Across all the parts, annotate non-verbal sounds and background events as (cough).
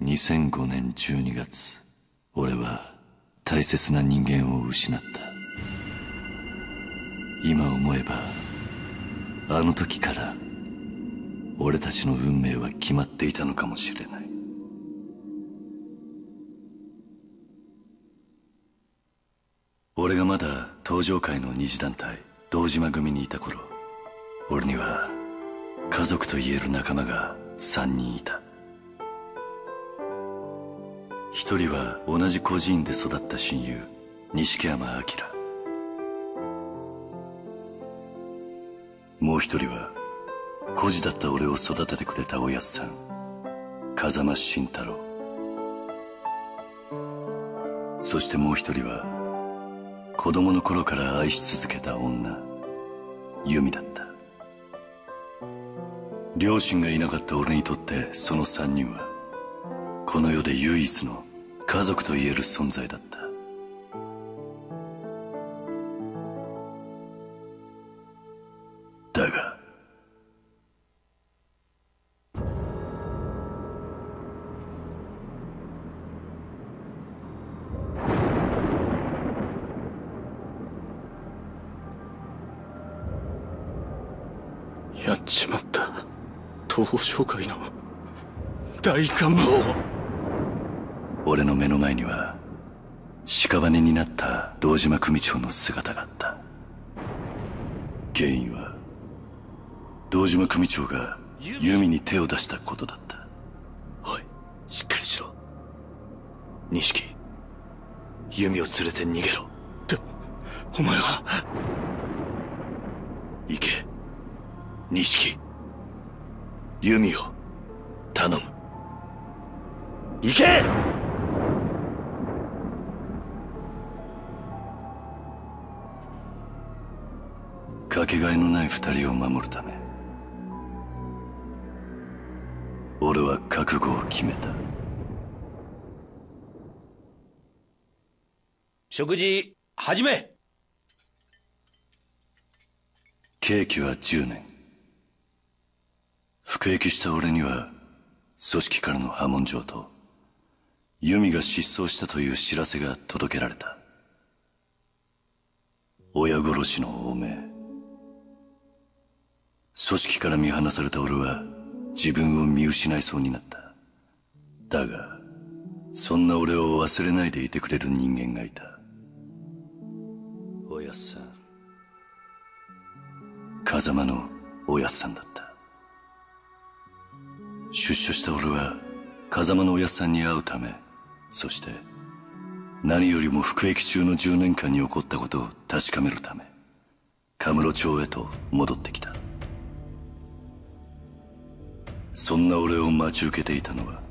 2005年12月俺は大切な人間を失った。今思えばあの時から俺たちの運命は決まっていたのかもしれない。俺がまだ登場界の二次団体堂島組にいた頃俺には家族と言える仲間が3人いた。一人は同じ孤児院で育った親友錦山明。もう一人は孤児だった俺を育ててくれたおやっさん風間慎太郎。そしてもう一人は子供の頃から愛し続けた女由美だった。両親がいなかった俺にとってその三人はこの世で唯一の家族と言える存在だった。だがやっちまった。東商会の大幹部を俺の目の前には屍になった堂島組長の姿があった。原因は堂島組長が弓に手を出したことだった。おいしっかりしろ。錦弓を連れて逃げろ。お前は？行け。錦弓を頼む。行けけがえのない二人を守るため俺は覚悟を決めた。食事始め。刑期は10年。服役した俺には組織からの波紋状と由美が失踪したという知らせが届けられた。親殺しの汚名組織から見放された俺は自分を見失いそうになった。だがそんな俺を忘れないでいてくれる人間がいた。おやっさん。風間のおやっさんだった。出所した俺は風間のおやっさんに会うためそして何よりも服役中の10年間に起こったことを確かめるためカムロ町へと戻ってきた。そんな俺を待ち受けていたのは。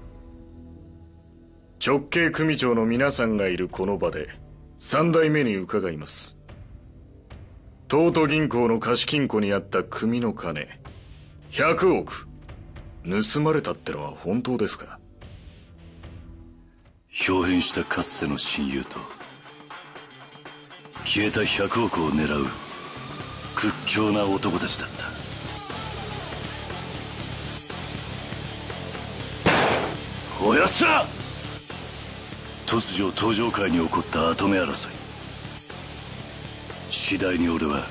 直系組長の皆さんがいるこの場で三代目に伺います。東都銀行の貸金庫にあった組の金100億。盗まれたってのは本当ですか？表変したかつての親友と消えた100億を狙う屈強な男たちだったおやっさ突如登場界に起こった跡目争い。次第に俺は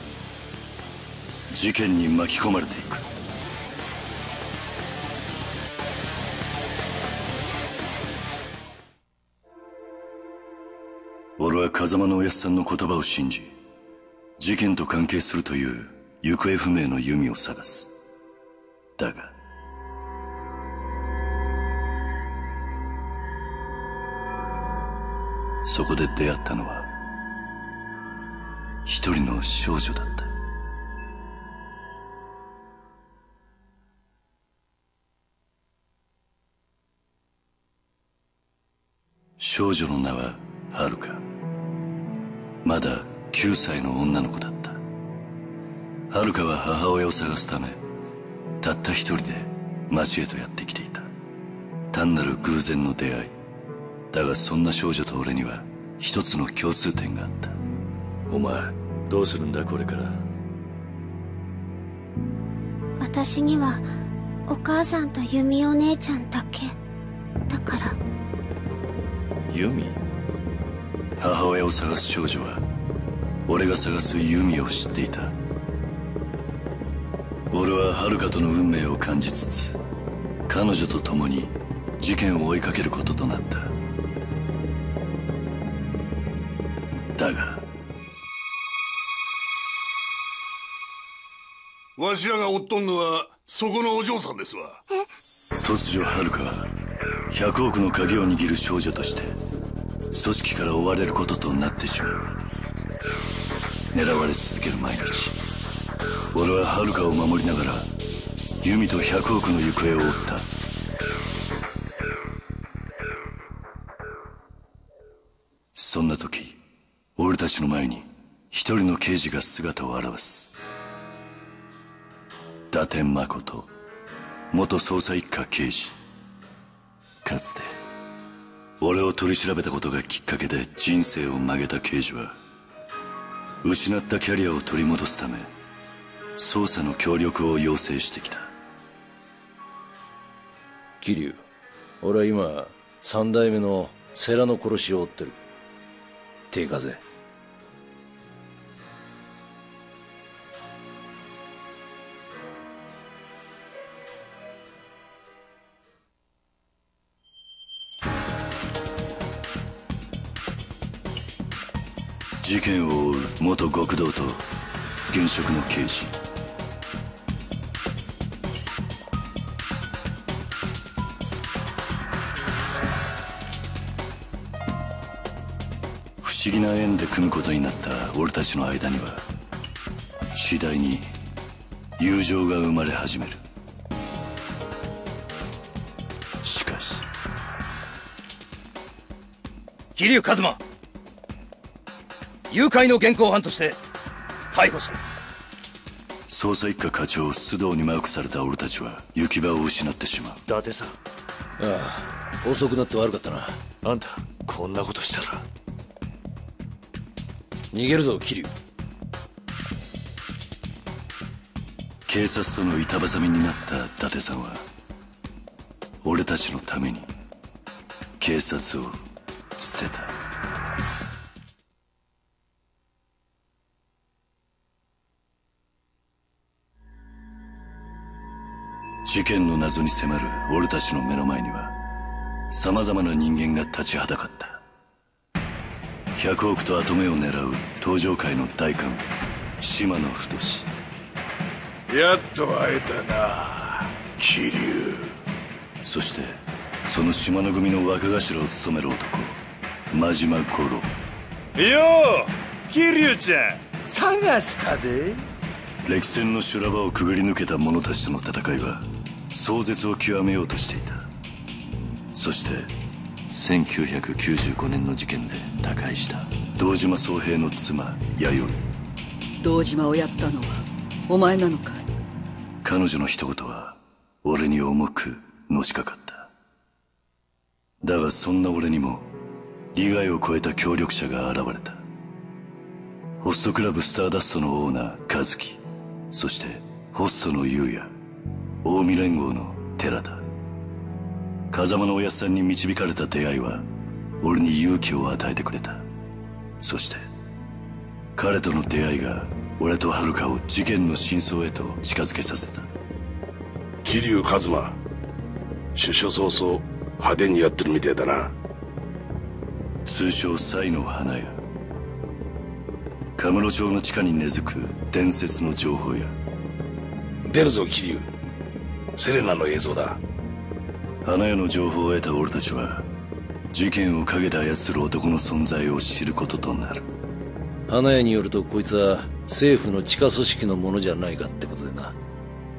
事件に巻き込まれていく。俺は風間のおやっさんの言葉を信じ事件と関係するという行方不明の弓を探す。だがそこで出会ったのは一人の少女だった。少女の名は遥かまだ9歳の女の子だった。遥かは母親を探すためたった一人で町へとやってきていた。単なる偶然の出会い。だがそんな少女と俺には一つの共通点があった。お前どうするんだこれから？私にはお母さんと弓お姉ちゃんだけ。だから。ユミ母親を探す少女は俺が探すユミを知っていた。俺は遥との運命を感じつつ彼女と共に事件を追いかけることとなっただが。わしらが追っとんのはそこのお嬢さんですわ。突如遥は100億の鍵を握る少女として組織から追われることとなってしまう。狙われ続ける毎日。俺は遥を守りながらユミと100億の行方を追った。そんな時俺たちの前に一人の刑事が姿を現す。伊達誠元捜査一課刑事かつて俺を取り調べたことがきっかけで人生を曲げた刑事は失ったキャリアを取り戻すため捜査の協力を要請してきた。桐生俺は今三代目の世良の殺しを追ってる。手風。事件を追う元極道と現職の刑事。不思議な縁で組むことになった俺たちの間には次第に友情が生まれ始める。しかし。桐生一馬。誘拐の現行犯として逮捕する。捜査一課課長須藤にマークされた俺たちは行き場を失ってしまう。伊達さん。ああ遅くなって悪かったな。あんたこんなことしたら。逃げるぞ桐生。警察との板挟みになった伊達さんは俺たちのために警察を捨てた事件の謎に迫る俺たちの目の前には様々な人間が立ちはだかった。100億と跡目を狙う登場界の大官島野太。やっと会えたな桐生。そしてその島の組の若頭を務める男真島五郎。よう桐生ちゃん探したで。歴戦の修羅場をくぐり抜けた者たちとの戦いは壮絶を極めようとしていた。そして1995年の事件で他界した。堂島宗平の妻弥生。堂島をやったのはお前なのかい？彼女の一言は俺に重くのしかかった。だがそんな俺にも利害を超えた協力者が現れた。ホストクラブスターダストのオーナー和樹そしてホストの優也近江連合の寺田風間のおやっさんに導かれた出会いは俺に勇気を与えてくれた。そして彼との出会いが俺と遥を事件の真相へと近づけさせた。桐生一馬出所早々派手にやってるみてえだな。通称才の花屋カムロ町の地下に根付く伝説の情報や。出るぞ桐生セレナの映像だ。花屋の情報を得た俺たちは事件を陰で操る男の存在を知ることとなる。花屋によるとこいつは政府の地下組織のものじゃないかってことでな。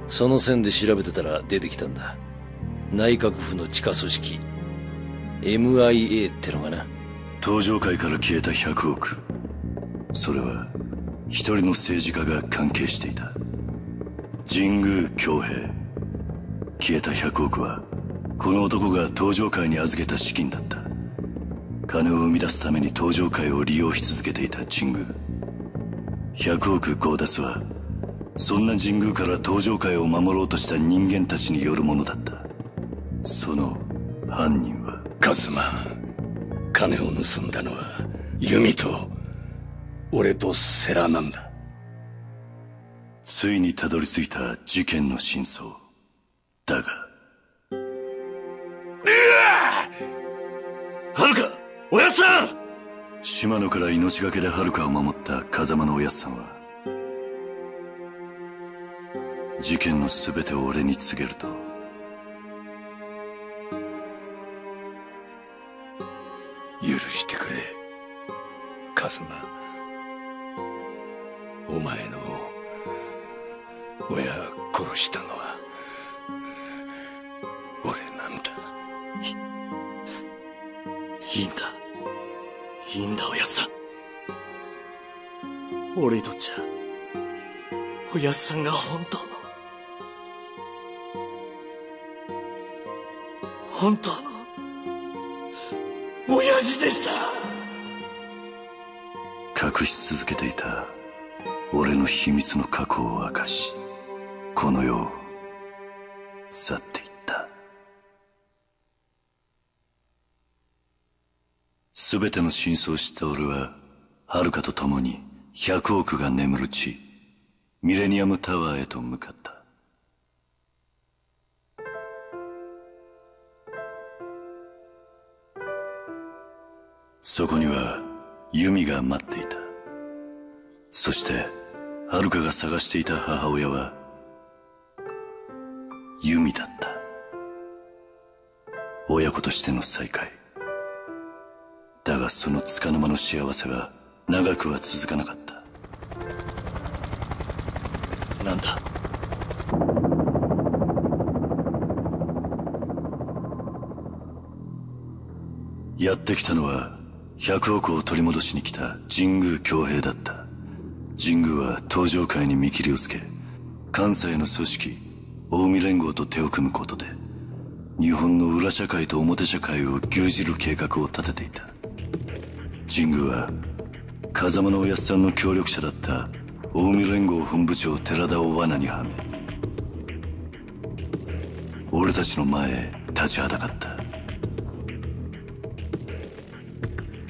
その線で調べてたら出てきたんだ。内閣府の地下組織。MIA ってのがな。登場界から消えた100億。それは一人の政治家が関係していた。神宮恭平消えた100億はこの男が登場界に預けた資金だった。金を生み出すために登場界を利用し続けていた神宮。100億強奪はそんな神宮から登場界を守ろうとした人間たちによるものだった。その犯人はカズマ金を盗んだのは弓と俺と世良なんだ。ついにたどり着いた事件の真相だが。はるかおやっさん！島野から命がけで遥を守った風間のおやっさんは事件の全てを俺に告げると。許してくれカズマお前の親殺したのは。いいんだ。いいんだおやっさん。俺にとっちゃおやっさんが本当の本当の親父でした。隠し続けていた俺の秘密の過去を明かしこの世を去っていた。全ての真相を知った俺は遥と共に100億が眠る地ミレニアムタワーへと向かった。そこにはユミが待っていた。そして遥が探していた母親はユミだった。親子としての再会。だがその束の間の幸せは長くは続かなかった。なんだ？やってきたのは100億を取り戻しに来た神宮強兵だった。神宮は登場会に見切りをつけ関西の組織近江連合と手を組むことで日本の裏社会と表社会を牛耳る計画を立てていた。神宮は風間のおやっさんの協力者だった近江連合本部長寺田を罠にはめ俺たちの前へ立ちはだかった。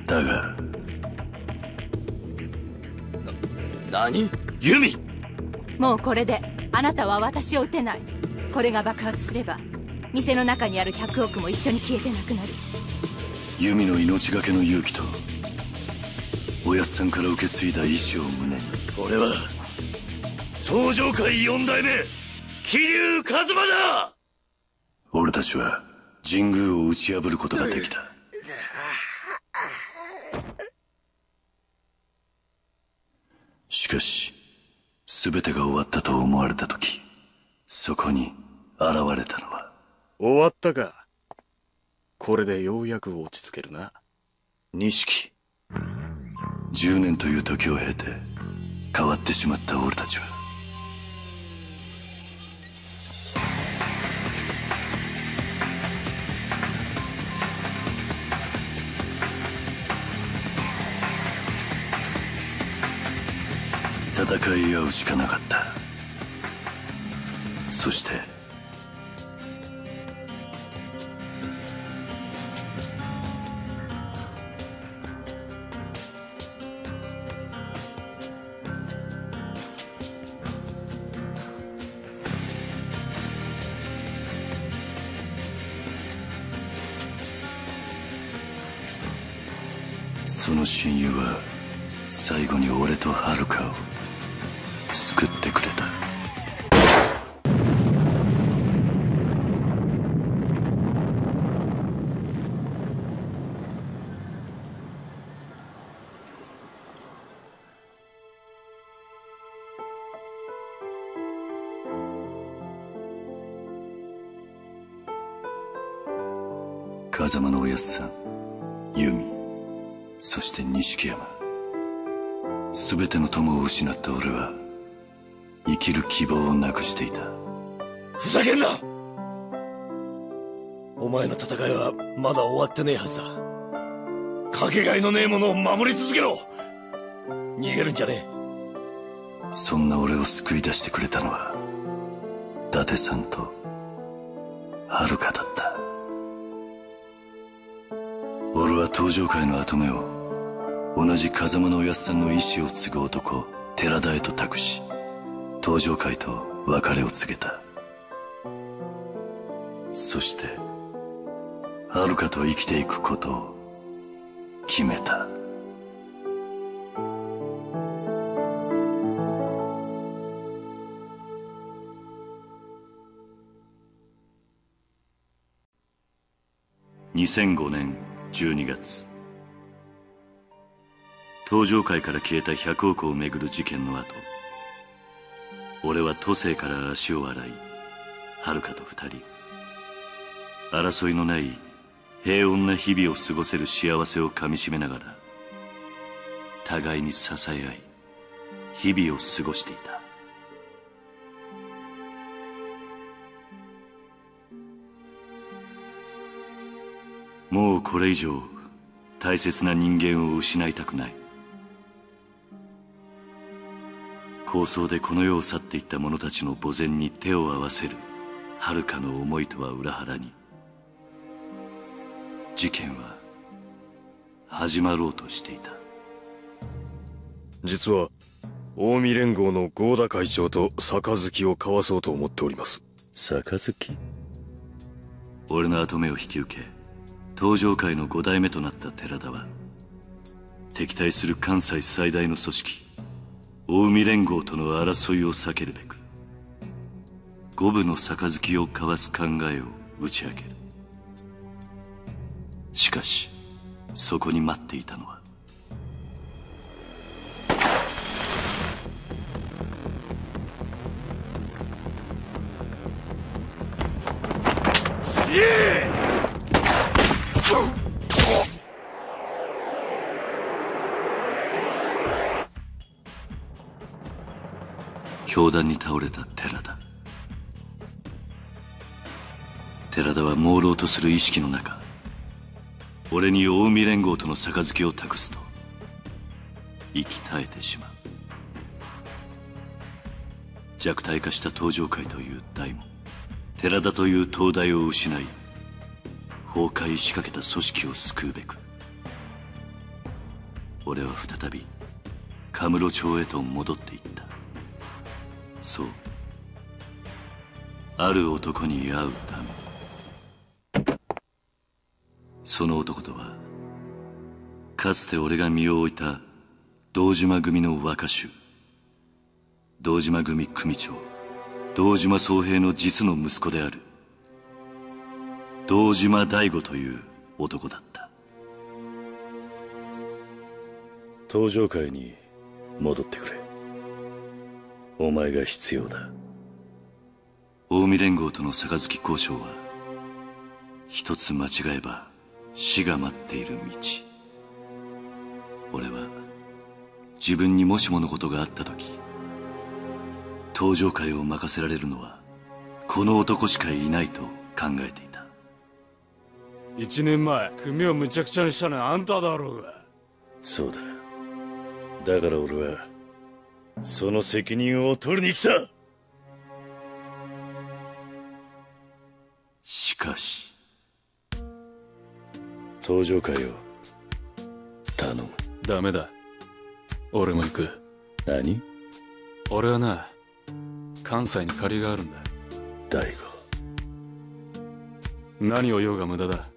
だが何？ユミ！もうこれであなたは私を撃てない。これが爆発すれば店の中にある100億も一緒に消えてなくなる。ユミの命がけの勇気とおやっさんから受け継いだ意志を胸に。俺は登場界四代目桐生一馬だ！俺たちは神宮を打ち破ることができた。しかし全てが終わったと思われた時そこに現れたのは。終わったか。これでようやく落ち着けるな。錦10年という時を経て変わってしまった俺たちは。戦い合うしかなかった。そして風間のおやっさんユミそして錦山。全ての友を失った俺は生きる希望をなくしていた。ふざけんな！お前の戦いはまだ終わってねえはずだ。かけがえのねえものを守り続けろ！逃げるんじゃねそんな俺を救い出してくれたのは伊達さんと遥だった俺は登場会の跡目を同じ風間のおやっさんの意志を継ぐ男寺田へと託し登場会と別れを告げた。そして遥と生きていくことを決めた。2005年12月。登場会から消えた100億をめぐる事件の後俺は都政から足を洗い遥と二人。争いのない平穏な日々を過ごせる幸せをかみしめながら互いに支え合い日々を過ごしていた。これ以上大切な人間を失いたくない。構想でこの世を去っていった者たちの墓前に手を合わせる遥かの思いとは裏腹に事件は始まろうとしていた。実は近江連合の合田会長と杯を交わそうと思っております。杯？俺の跡目を引き受け登場界の五代目となった寺田は敵対する関西最大の組織近江連合との争いを避けるべく五分の杯を交わす考えを打ち明ける。しかしそこに待っていたのは死ね凶弾に倒れた寺田。寺田は朦朧とする意識の中俺に近江連合との杯を託すと息絶えてしまう。弱体化した登場界という大門寺田という東大を失い崩壊しかけた組織を救うべく俺は再びカムロ町へと戻っていった。そう。ある男に会うため。その男とはかつて俺が身を置いた堂島組の若衆堂島組組長堂島宗平の実の息子である堂島大吾という男だった。登場会に戻ってくれ。お前が必要だ。近江連合との杯交渉は一つ間違えば死が待っている道。俺は自分にもしものことがあった時登場会を任せられるのはこの男しかいないと考えていた。一年前組をむちゃくちゃにしたのはあんただろうが。そうだ。だから俺はその責任を取りに来た。しかし。登場会を頼む。ダメだ。俺も行く。何？俺はな関西に借りがあるんだ。大悟何を言おうが無駄だ。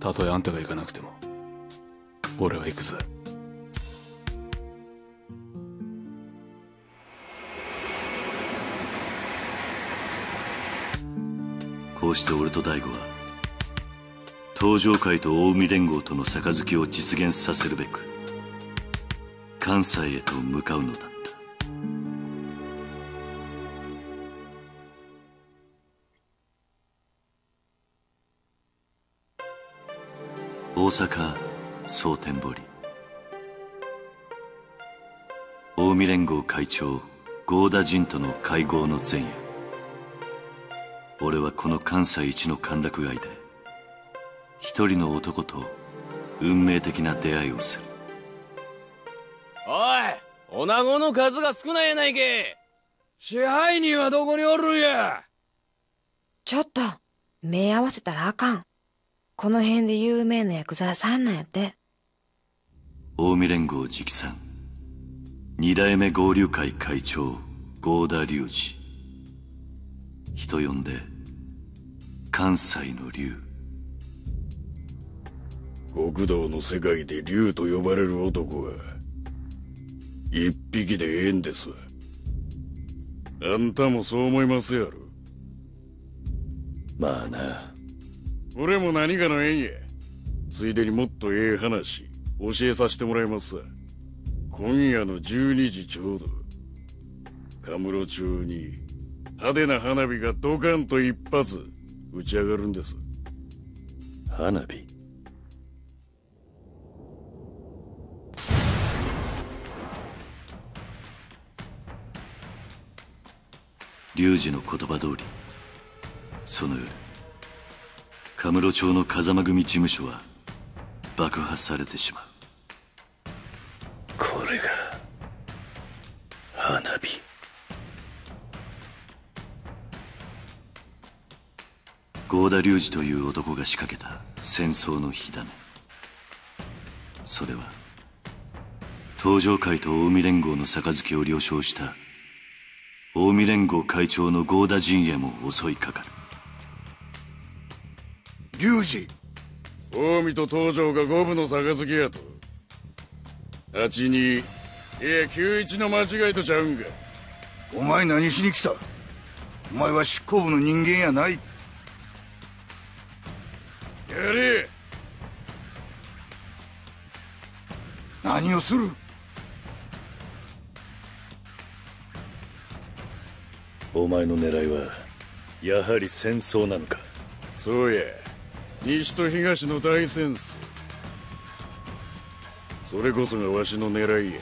たとえあんたが行かなくても。俺は行くぜこうして俺と大悟は登場会と近江連合との杯を実現させるべく関西へと向かうのだった。大阪蒼天堀。近江連合会長合田陣との会合の前夜。俺はこの関西一の歓楽街で一人の男と運命的な出会いをする。おい女子の数が少ないやないけ。支配人はどこにおるんや。ちょっと目合わせたらあかん。この辺で有名なヤクザさんなんやって。近江連合直参。二代目合流会会長合田隆二。人呼んで関西の龍極道の世界で竜と呼ばれる男は一匹でええんです。わあんたもそう思いますやろ。まあな。俺も何かの縁や。ついでにもっとええ話教えさせてもらいます。わ今夜の12時ちょうどカムロ町に派手な花火がドカンと一発打ち上がるんです。花火。龍二の言葉通りその夜カムロ町の風間組事務所は爆破されてしまう。これが花火合田隆二という男が仕掛けた戦争の火種。それは東上会と近江連合の杯を了承した近江連合会長の合田陣営も襲いかかる。龍二近江と東条が五分の杯やと。82いや91の間違いとちゃうんかお前何しに来た？お前は執行部の人間やない何をする？お前の狙いはやはり戦争なのか？そうや。西と東の大戦争。それこそがわしの狙いや。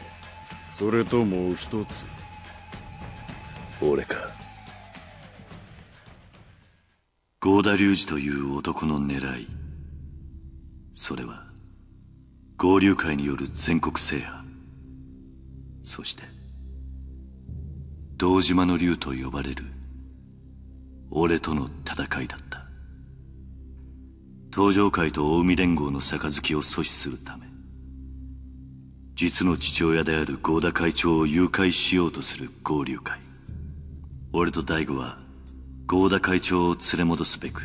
それともう一つ。俺か。合田隆二という男の狙いそれは合流会による全国制覇。そして堂島の竜と呼ばれる俺との戦いだった。東上会と近江連合の杯を阻止するため実の父親である合田会長を誘拐しようとする合流会。俺と大悟は合田会長を連れ戻すべく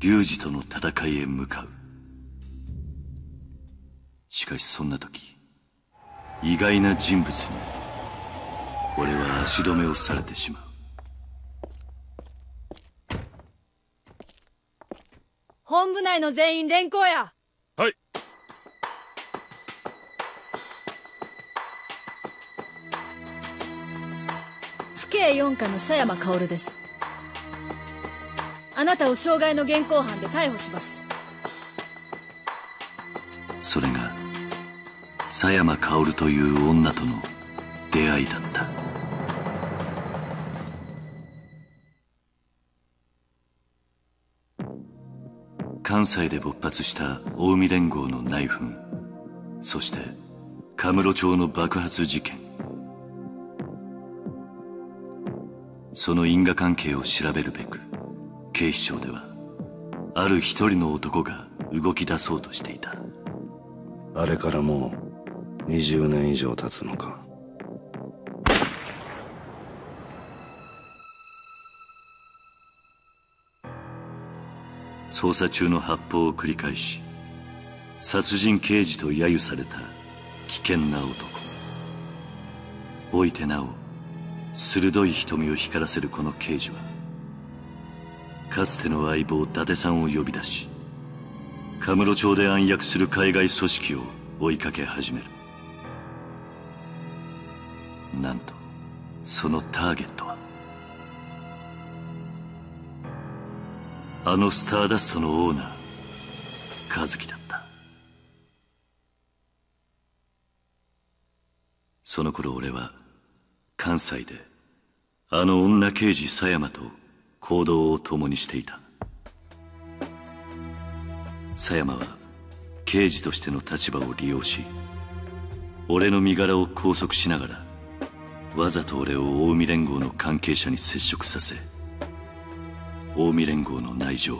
龍二との戦いへ向かう。しかしそんな時意外な人物に俺は足止めをされてしまう。本部内の全員連行や。はい。府警四課の佐山薫です。あなたを傷害の現行犯で逮捕します。それが佐山薫という女との出会いだった。関西で勃発した近江連合の内紛そしてカムロ町の爆発事件。その因果関係を調べるべく警視庁ではある一人の男が動き出そうとしていた。あれからもう20年以上経つのか。捜査中の発砲を繰り返し殺人刑事と揶揄された危険な男。老いてなお鋭い瞳を光らせるこの刑事はかつての相棒伊達さんを呼び出しカムロ町で暗躍する海外組織を追いかけ始める。なんとそのターゲットは。あのスターダストのオーナー和樹だった。その頃俺は関西であの女刑事佐山と行動を共にしていた。佐山は刑事としての立場を利用し俺の身柄を拘束しながらわざと俺を近江連合の関係者に接触させ近江連合の内情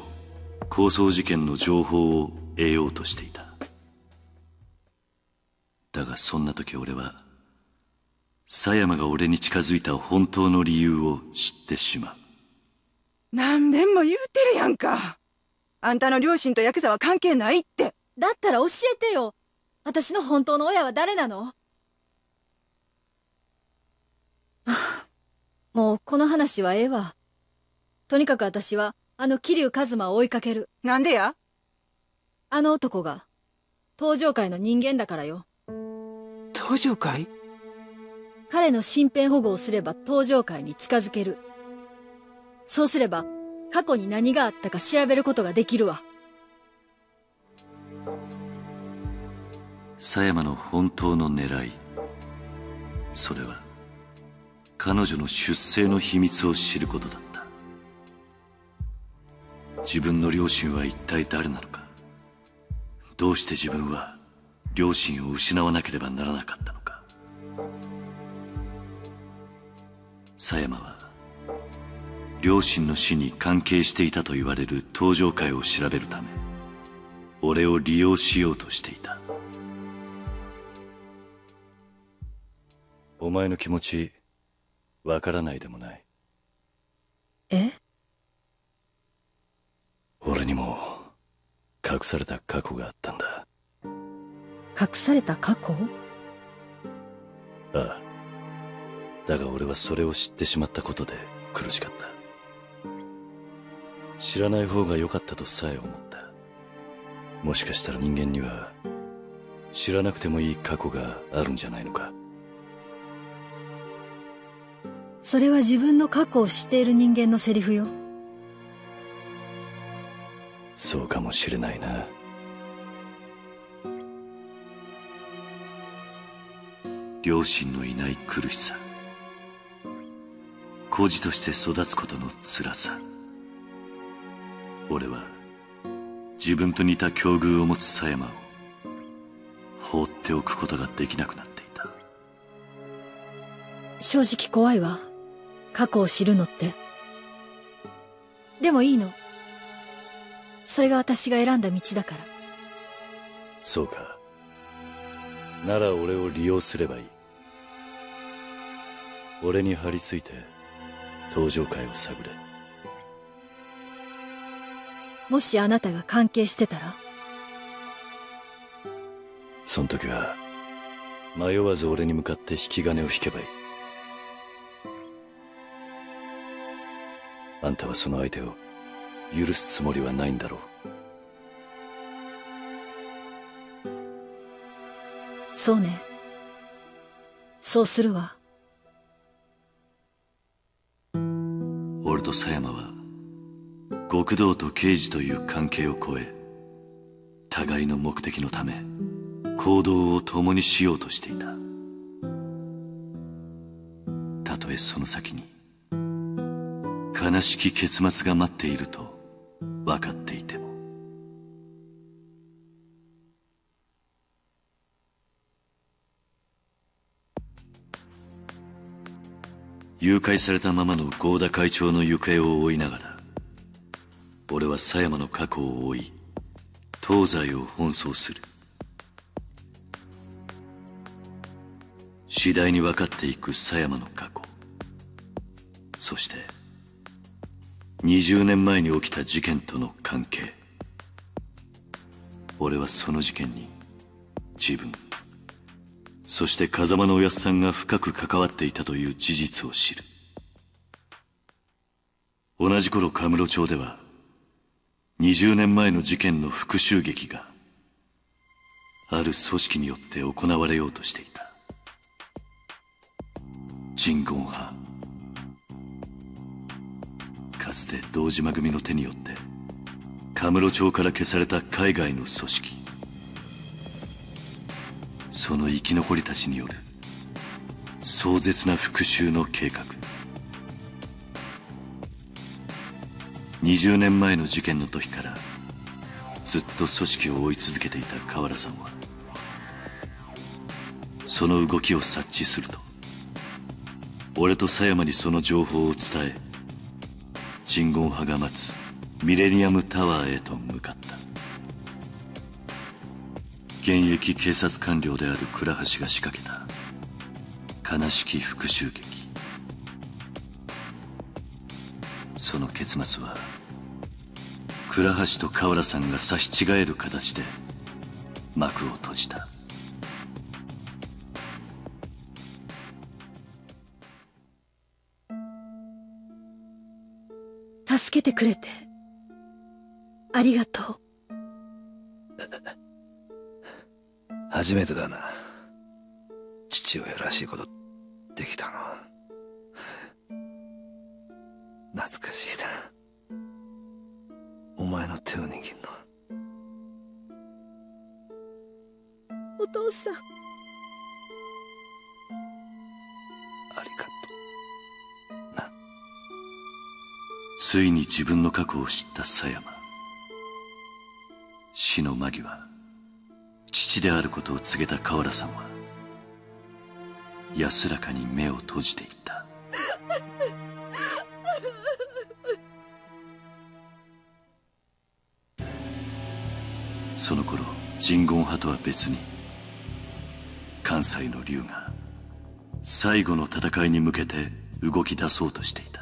抗争事件の情報を得ようとしていた。だがそんな時俺は狭山が俺に近づいた本当の理由を知ってしまう。何遍も言うてるやんか。あんたの両親とヤクザは関係ないって。だったら教えてよ。私の本当の親は誰なの？(laughs) もうこの話はええわ。とにかく私はあの桐生一馬を追いかける。なんでや？あの男が登場界の人間だからよ。登場界？彼の身辺保護をすれば登場界に近づける。そうすれば過去に何があったか調べることができるわ。狭山の本当の狙い。それは？彼女の出生の秘密を知ることだった。自分の両親は一体誰なのか？どうして自分は両親を失わなければならなかったのか？狭山は両親の死に関係していたと言われる登場会を調べるため俺を利用しようとしていた。お前の気持ちわからないでもない。え？俺にも隠された過去があったんだ。隠された過去？ああ。だが俺はそれを知ってしまったことで苦しかった。知らない方が良かったとさえ思った。もしかしたら人間には知らなくてもいい過去があるんじゃないのかそれは自分の過去を知っている人間のセリフよ。そうかもしれないな。両親のいない苦しさ。孤児として育つことの辛さ。俺は自分と似た境遇を持つ狭山を放っておくことができなくなっていた。正直怖いわ過去を知るのって。でもいいの。それが私が選んだ道だから。そうか。なら俺を利用すればいい。俺に張り付いて登場会を探れ。もしあなたが関係してたら？その時は迷わず俺に向かって引き金を引けばいいあんたはその相手を許すつもりはないんだろう。そうね。そうするわ。俺と狭山は極道と刑事という関係を超え互いの目的のため行動を共にしようとしていた。たとえその先に悲しき結末が待っていると分かっていても。誘拐されたままの合田会長の行方を追いながら俺は狭山の過去を追い東西を奔走する。次第に分かっていく狭山の過去。そして20年前に起きた事件との関係。俺はその事件に自分そして風間のおやっさんが深く関わっていたという事実を知る。同じ頃カムロ町では20年前の事件の復讐劇がある組織によって行われようとしていた。鎮魂派つて堂島組の手によってカムロ町から消された海外の組織。その生き残りたちによる壮絶な復讐の計画。20年前の事件の時からずっと組織を追い続けていた河原さんはその動きを察知すると俺と狭山にその情報を伝え鎮魂派が待つミレニアムタワーへと向かった。現役警察官僚である倉橋が仕掛けた。悲しき復讐劇。その結末は倉橋と河原さんが差し違える形で幕を閉じた。助けてくれて。ありがとう。初めてだな。父親らしいことできたの。懐かしいな。お前の手を握るの。お父さん。ありがとついに自分の過去を知った狭山。死の間際父であることを告げた河原さんは安らかに目を閉じていった。その頃神言派とは別に関西の竜が最後の戦いに向けて動き出そうとしていた。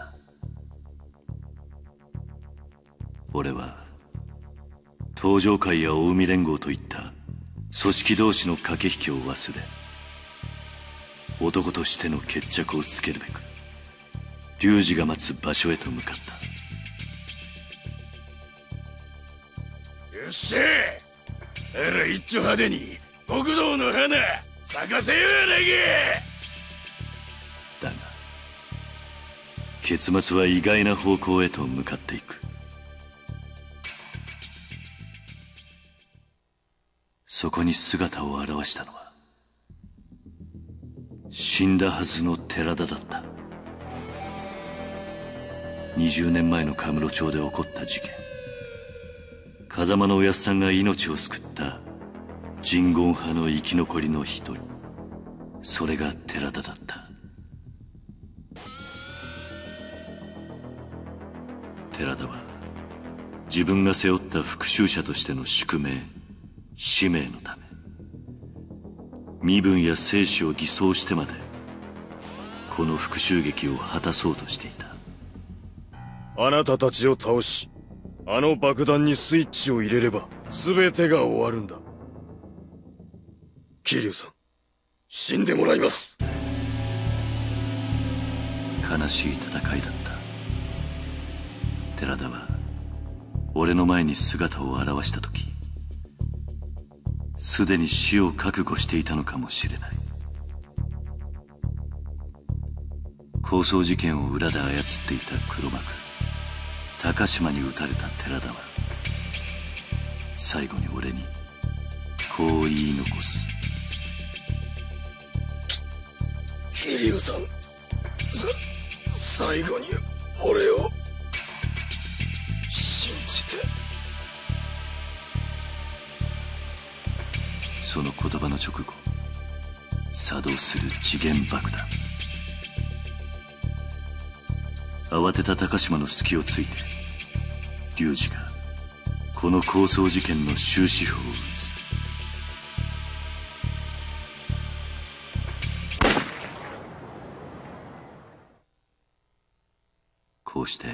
東上会や大海連合といった組織同士の駆け引きを忘れ男としての決着をつけるべく龍二が待つ場所へと向かった。よっしゃ!あら一丁派手に極道の花咲かせようやないだが結末は意外な方向へと向かっていくそこに姿を現したのは死んだはずの寺田だった。20年前のカムロ町で起こった事件。風間のおやっさんが命を救った神言派の生き残りの一人。それが寺田だった。寺田は自分が背負った復讐者としての宿命。使命のため。身分や生死を偽装してまでこの復讐劇を果たそうとしていた。あなたたちを倒しあの爆弾にスイッチを入れれば全てが終わるんだ。桐生さん死んでもらいます。悲しい戦いだった。寺田は俺の前に姿を現した時すでに死を覚悟していたのかもしれない。抗争事件を裏で操っていた黒幕。高島に撃たれた寺田は最後に俺にこう言い残す。桐生さんさ最後に俺を信じて。その言葉の直後作動する次元爆弾。慌てた高島の隙をついて龍二がこの抗争事件の終止符を打つ。こうして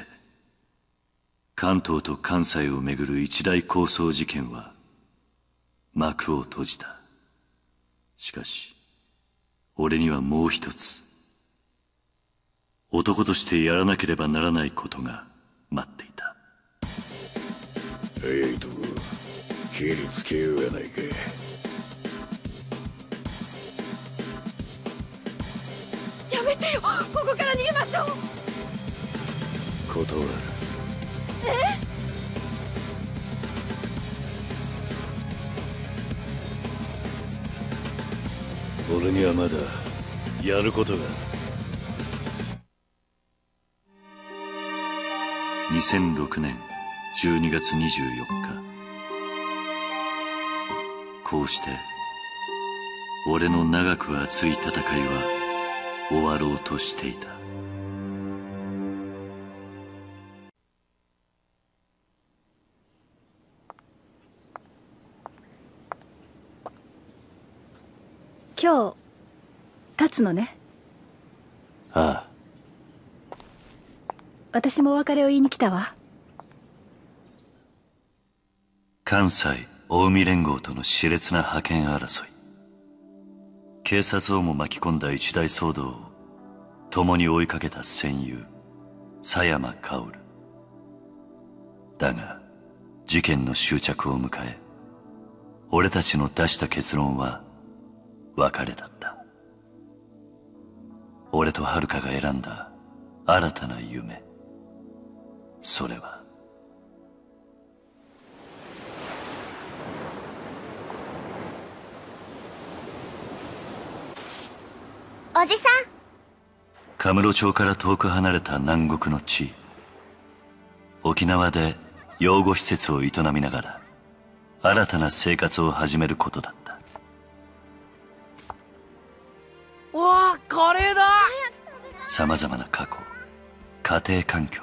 関東と関西をめぐる一大抗争事件は幕を閉じた。しかし俺にはもう一つ男としてやらなければならないことが待っていた。早いとこ切りつけようやないかやめてよ！ここから逃げましょう！断る。え？俺にはまだやることが。2006年12月24日。こうして俺の長く熱い戦いは終わろうとしていた。立つのね。ああ。私もお別れを言いに来たわ。関西近江連合との熾烈な覇権争い。警察をも巻き込んだ一大騒動を共に追いかけた戦友佐山薫。だが事件の終着を迎え俺たちの出した結論は別れだった俺と遥が選んだ新たな夢。それは。おじさん。カムロ町から遠く離れた南国の地。沖縄で養護施設を営みながら新たな生活を始めることだわあカレーだ。さまざまな過去家庭環境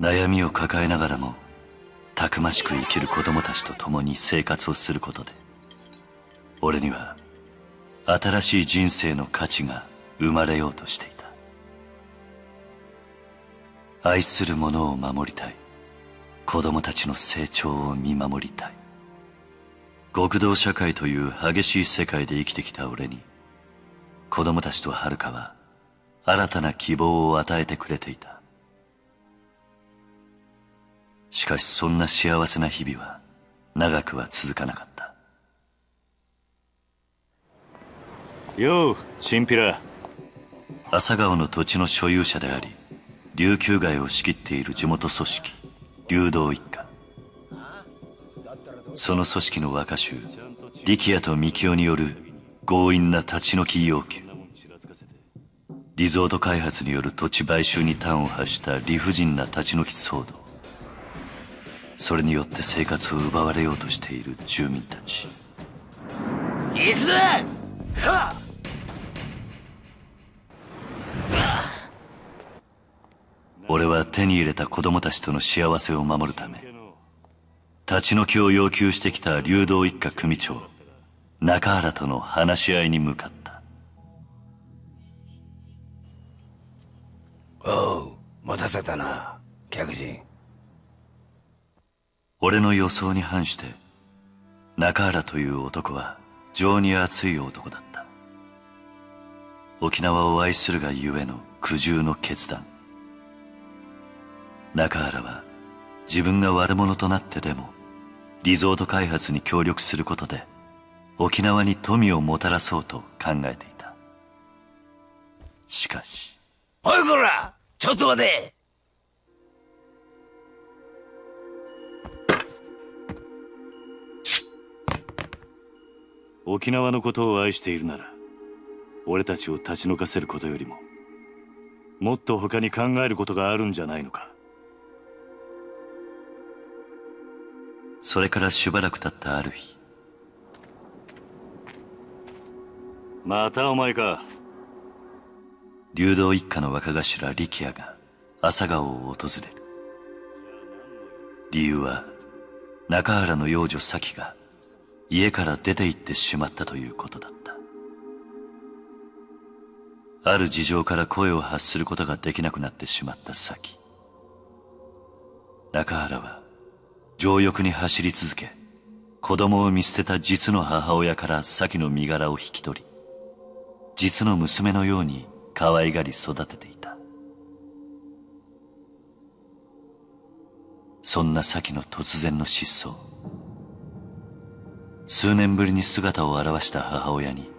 悩みを抱えながらもたくましく生きる子供たちと共に生活をすることで俺には新しい人生の価値が生まれようとしていた。愛する者を守りたい。子供たちの成長を見守りたい。極道社会という激しい世界で生きてきた俺に子供たちと遥は新たな希望を与えてくれていた。しかしそんな幸せな日々は長くは続かなかった。ようチンピラ。朝顔の土地の所有者であり琉球街を仕切っている地元組織流動一家。その組織の若衆力也と幹雄による強引な立ち退き要求。リゾート開発による土地買収に端を発した理不尽な立ち退き騒動。それによって生活を奪われようとしている住民たち。いつはっ俺は手に入れた子供たちとの幸せを守るため立ち退きを要求してきた流動一家組長中原との話し合いに向かった。おう待たせたな客人。俺の予想に反して中原という男は情に熱い男だった。沖縄を愛するがゆえの苦渋の決断。中原は自分が悪者となってでもリゾート開発に協力することで沖縄に富をもたらそうと考えていた。しかし。おいこらちょっと待て。沖縄のことを愛しているなら俺たちを立ち退かせることよりももっと他に考えることがあるんじゃないのか。それからしばらく経ったある日またお前か。流動一家の若頭力也が朝顔を訪れ。る理由は中原の幼女咲が家から出て行ってしまったということだった。ある事情から声を発することができなくなってしまった咲中原は情欲に走り続け子供を見捨てた実の母親から咲の身柄を引き取り実の娘のように可愛がり育てていた。そんな咲の突然の失踪。数年ぶりに姿を現した母親に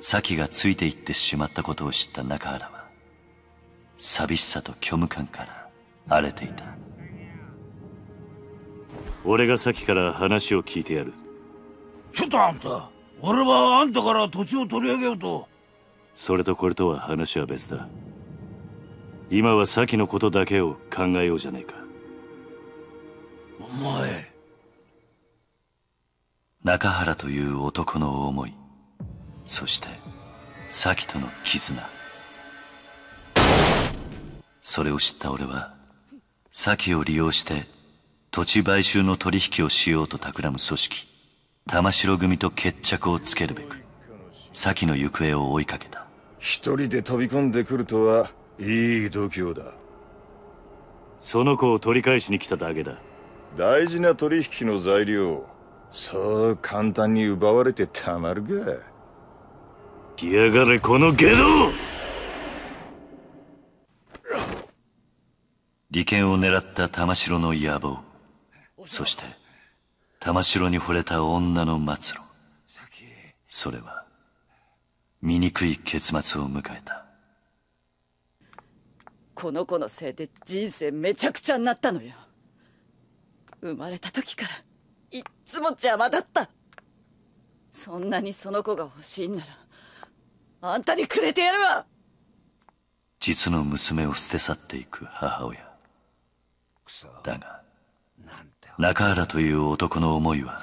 咲がついていってしまったことを知った中原は寂しさと虚無感から荒れていた。俺が咲から話を聞いてやる。ちょっとあんた俺はあんたから土地を取り上げようとそれとこれとは話は別だ。今は咲のことだけを考えようじゃないか。お前。中原という男の思い。そして咲との絆。それを知った俺は咲を利用して土地買収の取引をしようと企む組織玉城組と決着をつけるべくサキの行方を追いかけた。一人で飛び込んでくるとはいい度胸だ。その子を取り返しに来ただけだ。大事な取引の材料そう簡単に奪われてたまるか。来やがれこの下道！利権を狙った玉城の野望。そして玉城に惚れた女の末路。それは醜い結末を迎えた。この子のせいで人生めちゃくちゃになったのよ。生まれた時からいっつも邪魔だった。そんなにその子が欲しいんならあんたにくれてやるわ。実の娘を捨て去っていく母親。だが中原という男の思いは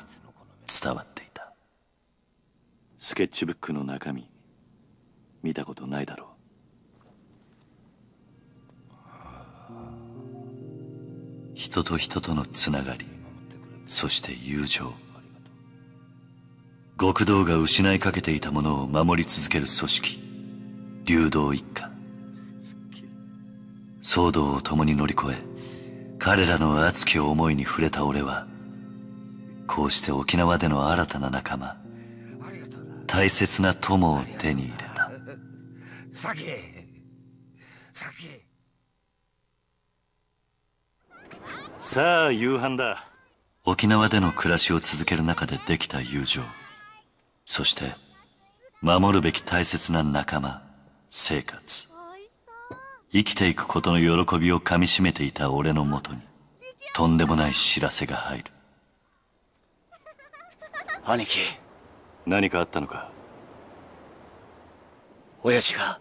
伝わっていた。スケッチブックの中身見たことないだろう。人と人とのつながりそして友情。極道が失いかけていたものを守り続ける組織流動一家。騒動を共に乗り越え彼らの熱き思いに触れた俺はこうして沖縄での新たな仲間大切な友を手に入れたサキサキさあ夕飯だ。沖縄での暮らしを続ける中でできた友情。そして守るべき大切な仲間生活。生きていくことの喜びをかみしめていた俺のもとにとんでもない知らせが入る。兄貴。何かあったのか？親父が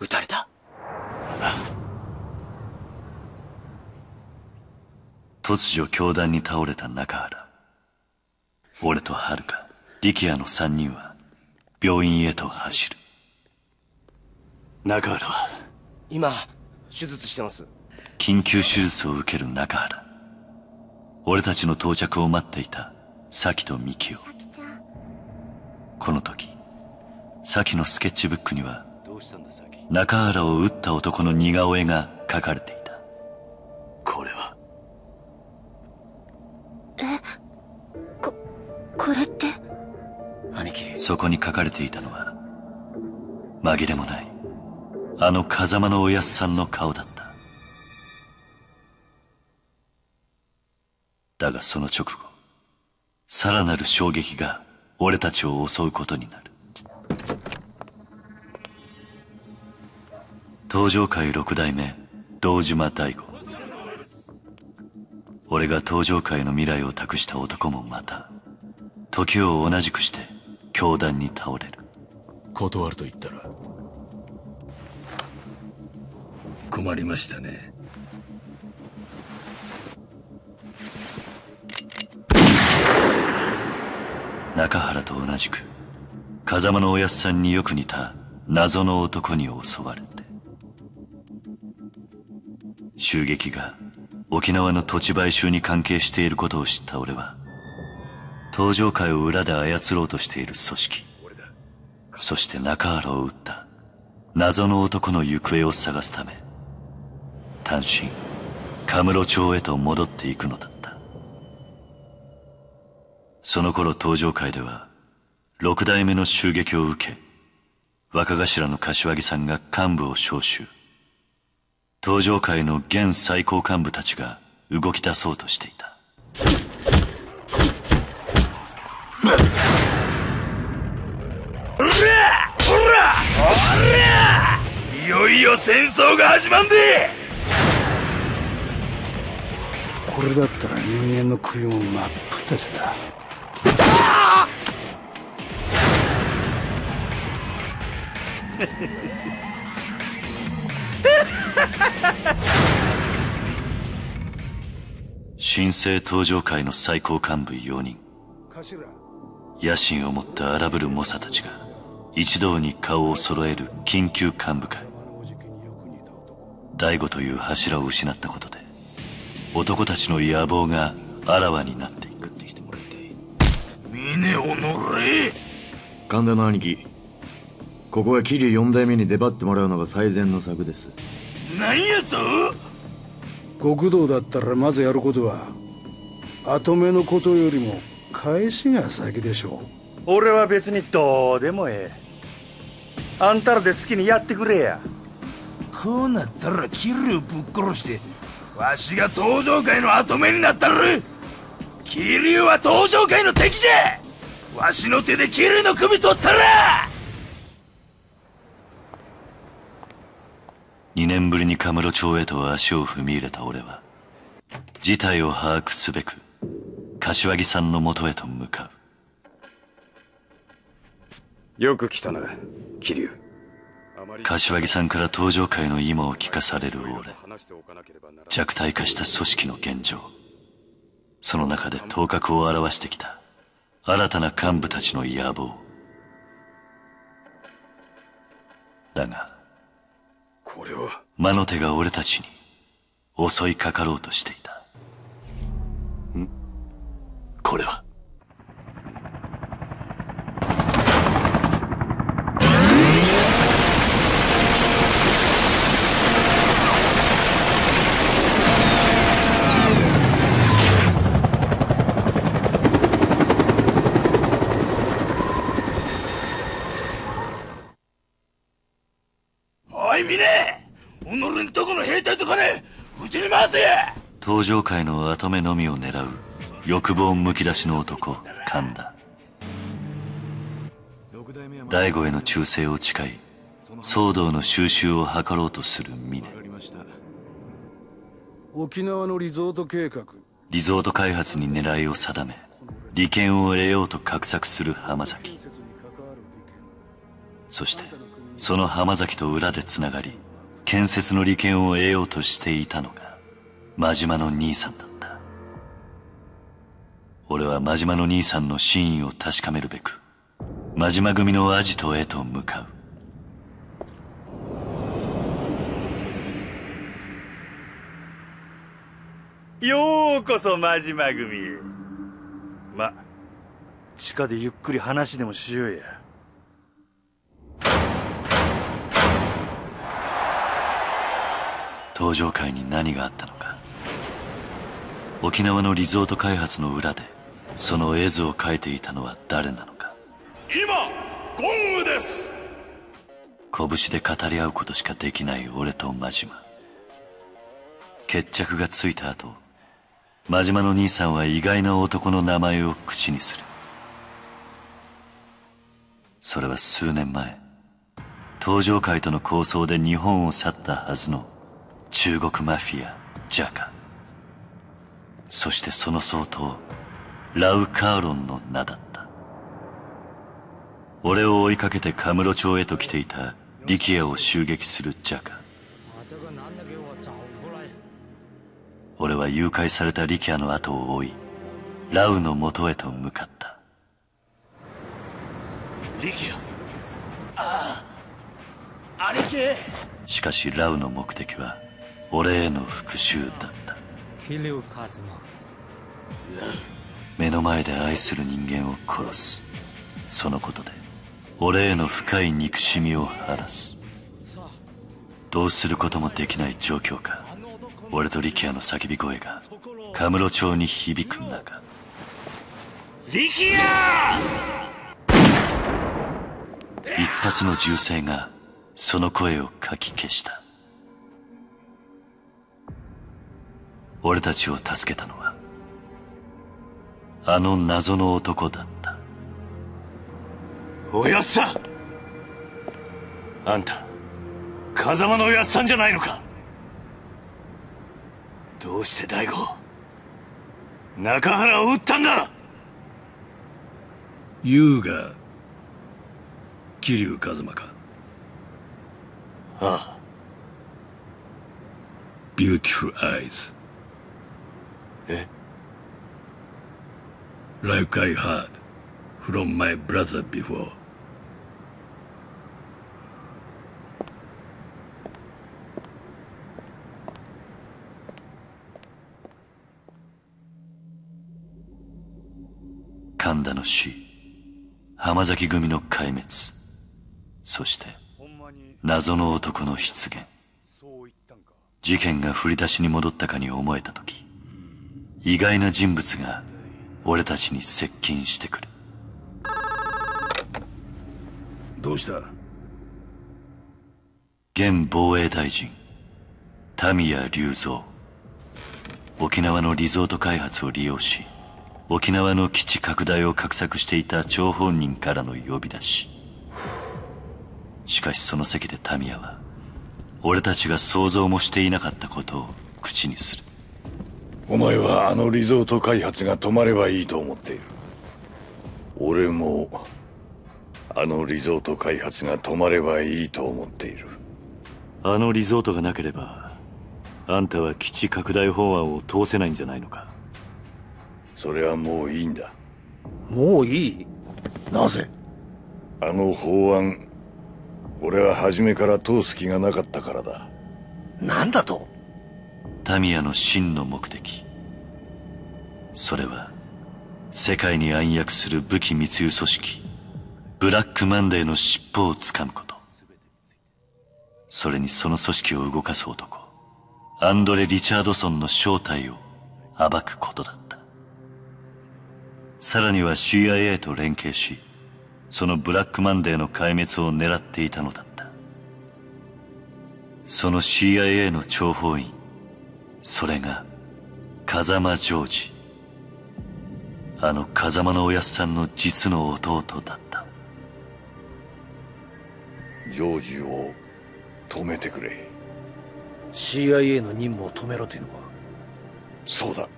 撃たれた？突如凶弾に倒れた中原。俺と遥力也の三人は病院へと走る。中原は？今手術してます。緊急手術を受ける中原。俺たちの到着を待っていた咲と幹雄この時咲のスケッチブックには中原を撃った男の似顔絵が描かれていた。これは？えここれって？兄貴。そこに書かれていたのは紛れもないあの風間のおやっさんの顔だった。だがその直後さらなる衝撃が俺たちを襲うことになる登場界六代目堂島大吾。俺が登場界の未来を託した男もまた時を同じくして凶弾に倒れる。断ると言ったら。困りましたね。中原と同じく風間のおやっさんによく似た謎の男に襲われて襲撃が沖縄の土地買収に関係していることを知った俺は登場界を裏で操ろうとしている組織そして中原を撃った謎の男の行方を探すため単身カムロ町へと戻っていくのだった。その頃登場界では六代目の襲撃を受け若頭の柏木さんが幹部を招集。登場界の現最高幹部たちが動き出そうとしていた。いよいよ戦争が始まんで。これだったら人間の首も真っ二つだ (laughs) 新生登場界の最高幹部4人。野心を持った荒ぶる猛者たちが一堂に顔を揃える緊急幹部会。大悟という柱を失ったことで男たちの野望があらわになっていく峰おのれ神田の兄貴。ここは桐生四代目に出張ってもらうのが最善の策です。何やと極道だったらまずやることは後目のことよりも返しが先でしょう。俺は別にどうでもええ。あんたらで好きにやってくれや。こうなったら桐生ぶっ殺してわしが登場界の後目になったる。桐生は登場界の敵じゃ。わしの手で桐生の首取ったら2年ぶりにカムロ町へと足を踏み入れた俺は事態を把握すべく柏木さんのもとへと向かう。よく来たな桐生。柏木さんから登場会の今を聞かされる俺弱体化した組織の現状。その中で頭角を現してきた新たな幹部たちの野望。だがこれは。魔の手が俺たちに襲いかかろうとしていた。ん？これは。おい峰己んとこの兵隊とかねうちに回せ。や登場界の跡目のみを狙う欲望むき出しの男神田。大悟への忠誠を誓い騒動の収拾を図ろうとする峰。沖縄のリゾート計画。リゾート開発に狙いを定め利権を得ようと画策する浜崎。そしてその浜崎と裏でつながり建設の利権を得ようとしていたのが真島の兄さんだった。俺は真島の兄さんの真意を確かめるべく真島組のアジトへと向かう。ようこそ真島組へ。ま地下でゆっくり話でもしようや。登場会に何があったのか。沖縄のリゾート開発の裏でその絵図を描いていたのは誰なのか。今ゴングです。拳で語り合うことしかできない俺と真島。決着がついた後真島の兄さんは意外な男の名前を口にする。それは数年前登場会との構想で日本を去ったはずの中国マフィアジャカ。そしてその総統ラウ・カーロンの名だった。俺を追いかけてカムロ町へと来ていた力也を襲撃するジャカ。俺は誘拐された力也の後を追いラウの元へと向かった。力也？ああ兄貴しかしラウの目的は俺への復讐だった。目の前で愛する人間を殺す。そのことで俺への深い憎しみを晴らす。どうすることもできない状況か。俺と力也の叫び声がカムロ町に響く中。力也！一発の銃声がその声をかき消した俺たちを助けたのはあの謎の男だった。おやっさん！あんた風間のおやっさんじゃないのか？どうして大悟中原を撃ったんだ？優が桐生一馬か。ああ。Beautiful eyes え？Like I heard from my brother before. 神田の死浜崎組の壊滅そして謎の男の出現。事件が振り出しに戻ったかに思えた時意外な人物が俺たちに接近してくる。どうした？現防衛大臣田宮隆三。沖縄のリゾート開発を利用し沖縄の基地拡大を画策していた張本人からの呼び出し。しかしその席でタミヤは俺たちが想像もしていなかったことを口にするお前はあのリゾート開発が止まればいいと思っている。俺もあのリゾート開発が止まればいいと思っている。あのリゾートがなければあんたは基地拡大法案を通せないんじゃないのか？それはもういいんだ。もういい？なぜ？あの法案俺は初めから通す気がなかったからだ。何だと？タミヤの真の目的。それは世界に暗躍する武器密輸組織ブラックマンデーの尻尾をつかむこと。それにその組織を動かす男アンドレ・リチャードソンの正体を暴くことだった。さらには CIA と連携しそのブラックマンデーの壊滅を狙っていたのだった。その CIA の諜報員それが風間ジョージ。あの風間のおやっさんの実の弟だった。ジョージを止めてくれ。CIA の任務を止めろというのか？そうだ。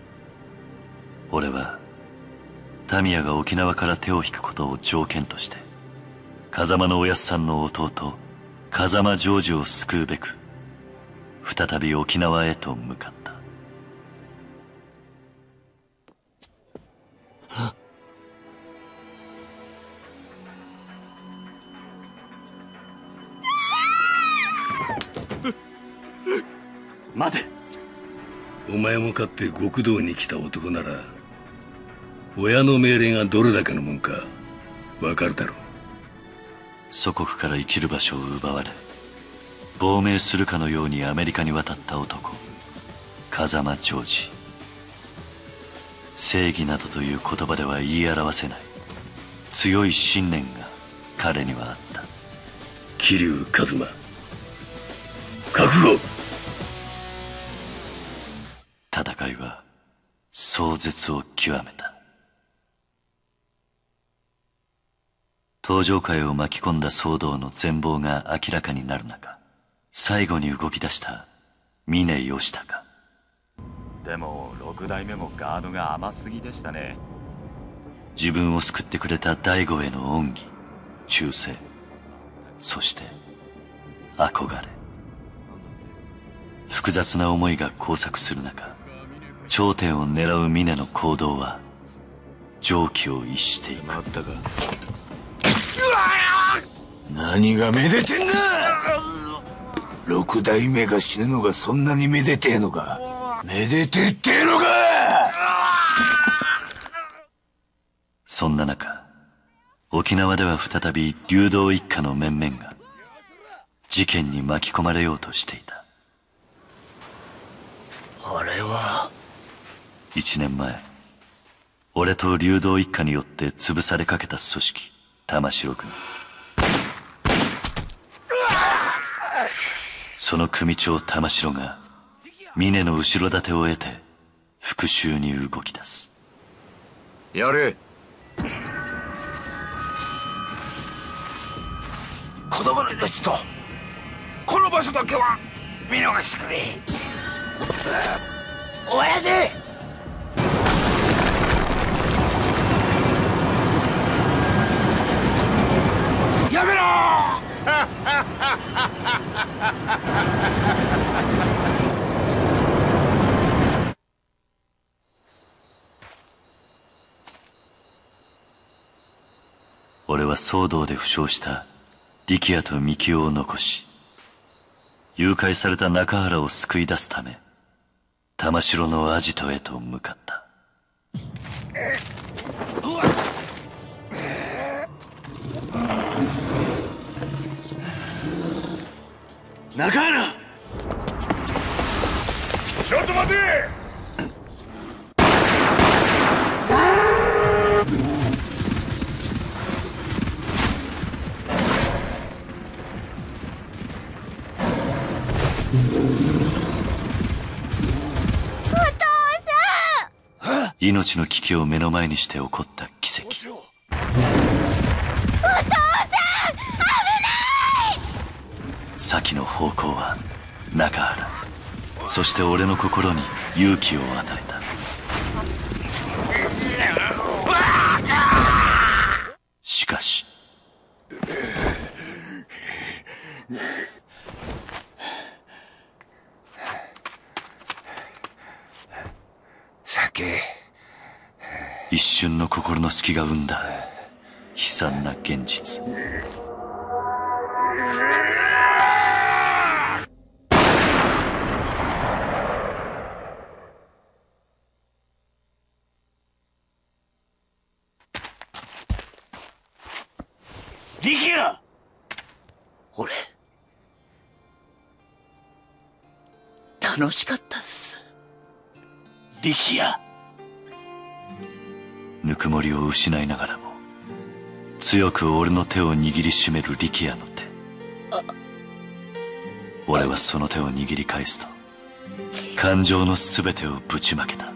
俺はタミヤが沖縄から手を引くことを条件として風間のおやっさんの弟風間ジョージを救うべく再び沖縄へと向かった。待て。お前もかって極道に来た男なら親の命令がどれだけのもんかわかるだろう。祖国から生きる場所を奪われ亡命するかのようにアメリカに渡った男。風間ジョージ正義などという言葉では言い表せない。強い信念が彼にはあった。桐生一馬。覚悟。戦いは壮絶を極めた。登場会を巻き込んだ騒動の全貌が明らかになる中最後に動き出した峰義孝でも六代目もガードが甘すぎでしたね。自分を救ってくれた大悟への恩義忠誠そして憧れ。複雑な思いが交錯する中頂点を狙う峰の行動は常軌を逸していく。ったか。何がめでてんだ六代目が死ぬのがそんなにめでてえのか。めでてえってえのか！そんな中沖縄では再び流動一家の面々が事件に巻き込まれようとしていた。あれは？一年前俺と流動一家によって潰されかけた組織玉城軍その組長玉城が峰の後ろ盾を得て復讐に動き出す。やれ。子供の命とこの場所だけは見逃してくれ。親父。やめろ。俺は騒動で負傷した力也と幹雄を残し誘拐された中原を救い出すため玉城のアジトへと向かった。中原。ちょっと待て。命の危機を目の前にして起こった中原。そして俺の心に勇気を与えた。しかし。酒。一瞬の心の隙が生んだ楽しかったっす。力也。ぬくもりを失いながらも強く俺の手を握りしめる力也の手。俺はその手を握り返すと感情の全てをぶちまけた。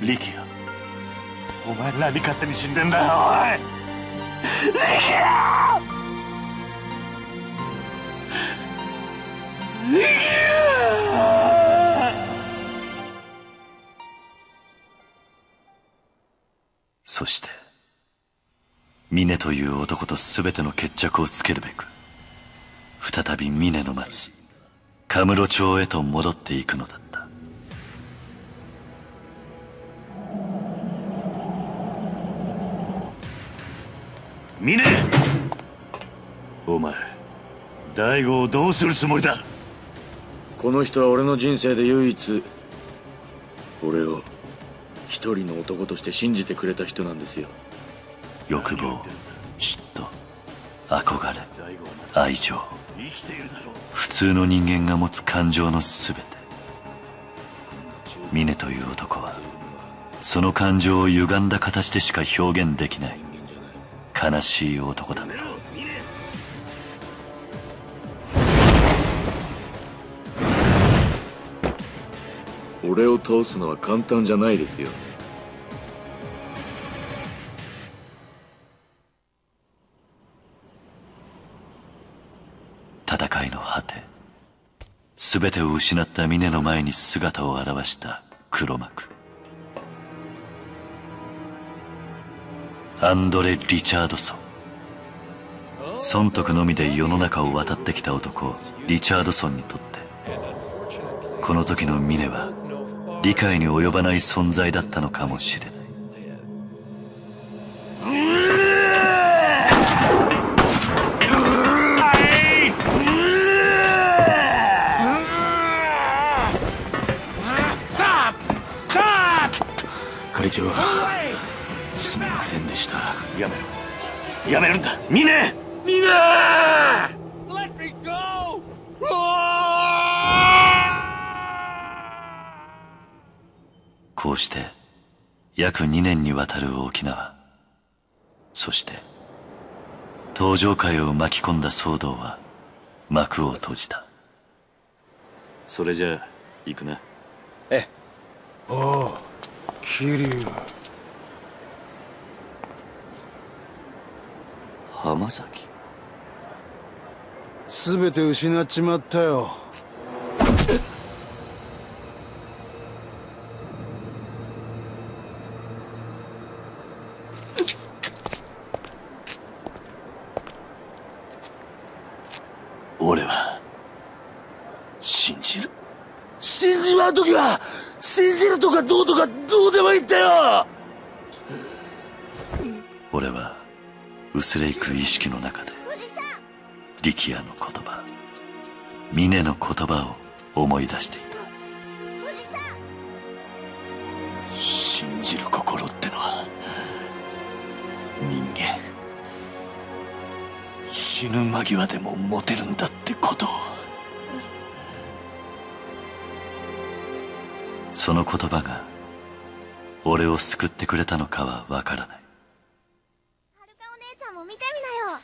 力也お前何勝手に死んでんだよおい！力也そして峰という男と全ての決着をつけるべく再び峰の待つカムロ町へと戻っていくのだった。峰！お前大悟をどうするつもりだ？この人は俺の人生で唯一俺を一人の男として信じてくれた人なんですよ。欲望嫉妬憧れ愛情。普通の人間が持つ感情の全て。峰という男はその感情を歪んだ形でしか表現できない悲しい男だった。俺を倒すのは簡単じゃないですよ。戦いの果て全てを失った峰の前に姿を現した黒幕。アンドレ・リチャードソン。損得のみで世の中を渡ってきた男リチャードソンにとってこの時の峰は理解に及ばない存在だったのかもしれない。会長すみませんでした。やめろ。やめるんだ。峰峰こうして約2年にわたる沖縄。そして登場界を巻き込んだ騒動は幕を閉じた。それじゃあ行くな。えおお桐生。浜崎。全て失っちまったよ薄れゆく意識の中で力也の言葉峰の言葉を思い出していた。信じる心ってのは人間。死ぬ間際でもモテるんだってことを。その言葉が俺を救ってくれたのかはわからないはるかお姉ちゃんも見てみなよ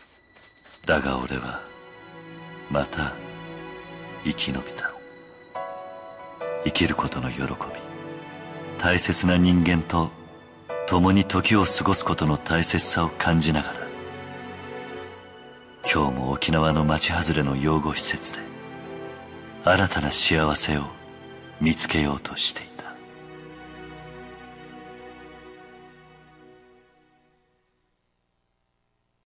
だが俺はまた。生き延び。た生きることの喜び。大切な人間と共に時を過ごすことの大切さを感じながら今日も沖縄の町外れの養護施設で新たな幸せを見つけようとしている。